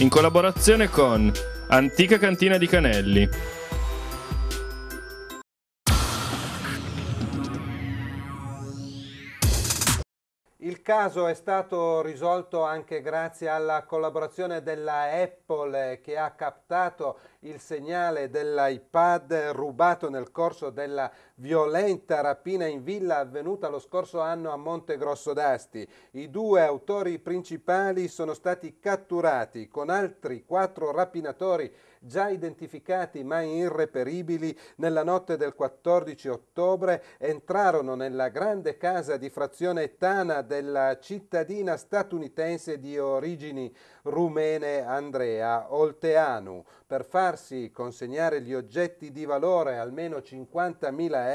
in collaborazione con Antica Cantina di Canelli. Il caso è stato risolto anche grazie alla collaborazione della Apple che ha captato il segnale dell'iPad rubato nel corso della violenta rapina in villa avvenuta lo scorso anno a Monte Grosso d'Asti. I due autori principali sono stati catturati con altri quattro rapinatori già identificati ma irreperibili, nella notte del 14 ottobre entrarono nella grande casa di frazione Tana della cittadina statunitense di origini rumene Andrea Olteanu per farsi consegnare gli oggetti di valore, almeno 50.000 euro,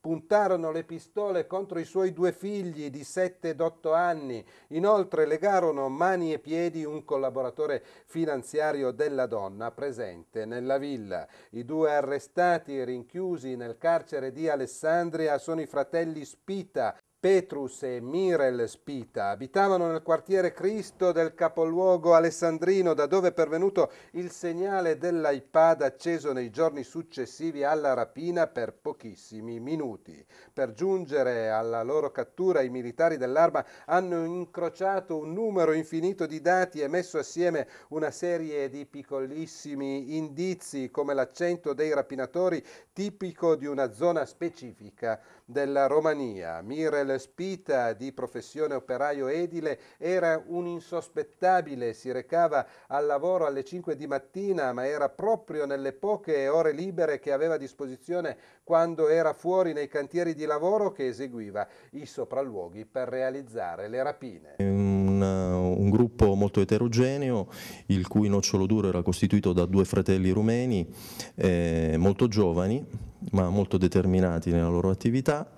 puntarono le pistole contro i suoi due figli di 7 ed 8 anni. Inoltre legarono mani e piedi un collaboratore finanziario della donna presente nella villa. I due arrestati rinchiusi nel carcere di Alessandria sono i fratelli Spita, Petrus e Mirel Spita abitavano nel quartiere Cristo del capoluogo alessandrino da dove è pervenuto il segnale dell'iPad acceso nei giorni successivi alla rapina per pochissimi minuti. Per giungere alla loro cattura i militari dell'arma hanno incrociato un numero infinito di dati e messo assieme una serie di piccolissimi indizi come l'accento dei rapinatori tipico di una zona specifica della Romania. Mirel Spita, di professione operaio edile, era un insospettabile, si recava al lavoro alle 5 di mattina, ma era proprio nelle poche ore libere che aveva a disposizione quando era fuori nei cantieri di lavoro che eseguiva i sopralluoghi per realizzare le rapine. Un, un gruppo molto eterogeneo, il cui nocciolo duro era costituito da due fratelli rumeni eh, molto giovani, ma molto determinati nella loro attività.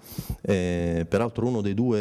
Eh, peraltro uno dei due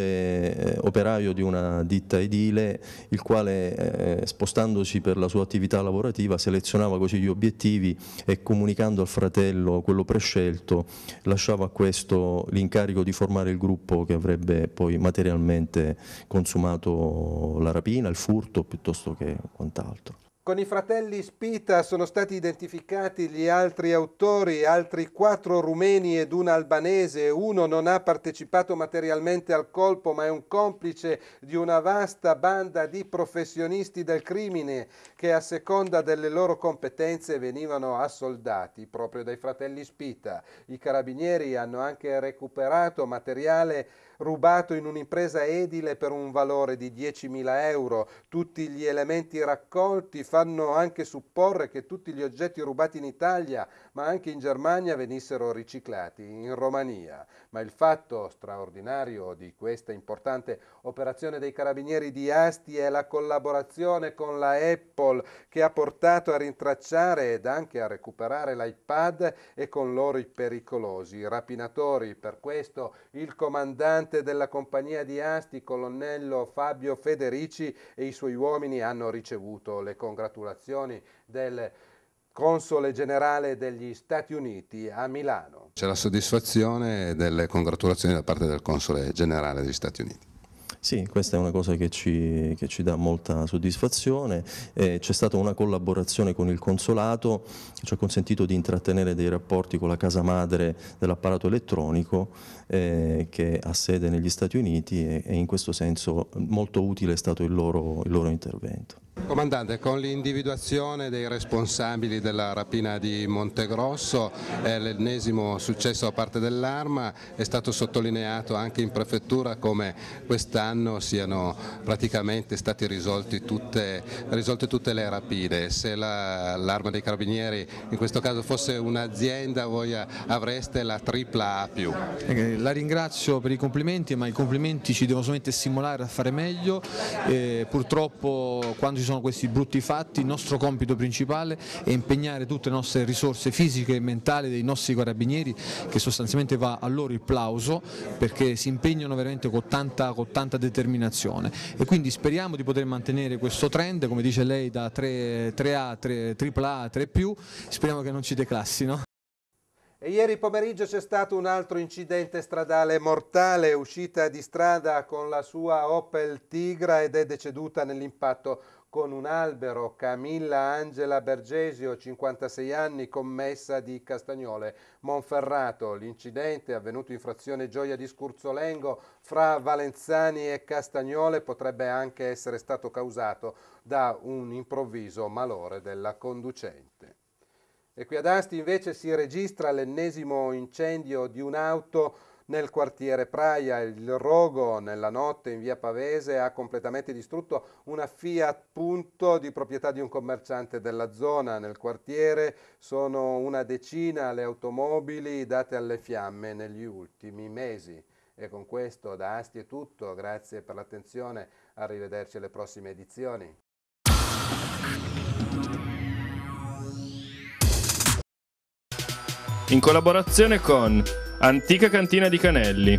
eh, operaio di una ditta edile, il quale eh, spostandosi per la sua attività lavorativa selezionava così gli obiettivi e comunicando al fratello quello prescelto lasciava a questo l'incarico di formare il gruppo che avrebbe poi materialmente consumato la rapina, il furto piuttosto che quant'altro. Con i fratelli Spita sono stati identificati gli altri autori, altri quattro rumeni ed un albanese. Uno non ha partecipato materialmente al colpo, ma è un complice di una vasta banda di professionisti del crimine che a seconda delle loro competenze venivano assoldati proprio dai fratelli Spita. I carabinieri hanno anche recuperato materiale rubato in un'impresa edile per un valore di 10.000 euro. Tutti gli elementi raccolti fanno anche supporre che tutti gli oggetti rubati in Italia, ma anche in Germania, venissero riciclati in Romania. Ma il fatto straordinario di questa importante operazione dei carabinieri di Asti è la collaborazione con la Apple che ha portato a rintracciare ed anche a recuperare l'iPad e con loro i pericolosi rapinatori. Per questo il comandante comandante della compagnia di Asti, colonnello Fabio Federici e i suoi uomini hanno ricevuto le congratulazioni del console generale degli Stati Uniti a Milano. C'è la soddisfazione delle congratulazioni da parte del console generale degli Stati Uniti. Sì, questa è una cosa che ci, che ci dà molta soddisfazione. Eh, c'è stata una collaborazione con il consolato ci ha consentito di intrattenere dei rapporti con la casa madre dell'apparato elettronico eh, che ha sede negli Stati Uniti e, e, in questo senso molto utile è stato il loro, il loro intervento. Comandante, con l'individuazione dei responsabili della rapina di Montegrosso, è l'ennesimo successo da parte dell'Arma, è stato sottolineato anche in prefettura come quest'anno siano praticamente state tutte, risolte tutte le rapine. Se l'Arma dei Carabinieri in questo caso fosse un'azienda voi avreste la tripla A+. Eh, la ringrazio per i complimenti, ma i complimenti ci devono solamente stimolare a fare meglio. Eh, purtroppo quando ci sono questi brutti fatti il nostro compito principale è impegnare tutte le nostre risorse fisiche e mentali dei nostri carabinieri che sostanzialmente va a loro il plauso perché si impegnano veramente con tanta, con tanta determinazione e quindi speriamo di poter mantenere questo trend come dice lei da 3, 3A, 3, AAA, 3 speriamo che non ci declassino. E ieri pomeriggio c'è stato un altro incidente stradale mortale, uscita di strada con la sua Opel Tigra ed è deceduta nell'impatto con un albero Camilla Angela Bergesio, 56 anni, commessa di Castagnole, Monferrato. L'incidente avvenuto in frazione Gioia di Scurzolengo fra Valenzani e Castagnole potrebbe anche essere stato causato da un improvviso malore della conducente. E qui ad Asti invece si registra l'ennesimo incendio di un'auto nel quartiere Praia. Il rogo nella notte in via Pavese ha completamente distrutto una Fiat Punto di proprietà di un commerciante della zona. Nel quartiere sono una decina le automobili date alle fiamme negli ultimi mesi. E con questo da Asti è tutto, grazie per l'attenzione, arrivederci alle prossime edizioni. In collaborazione con Antica Cantina di Canelli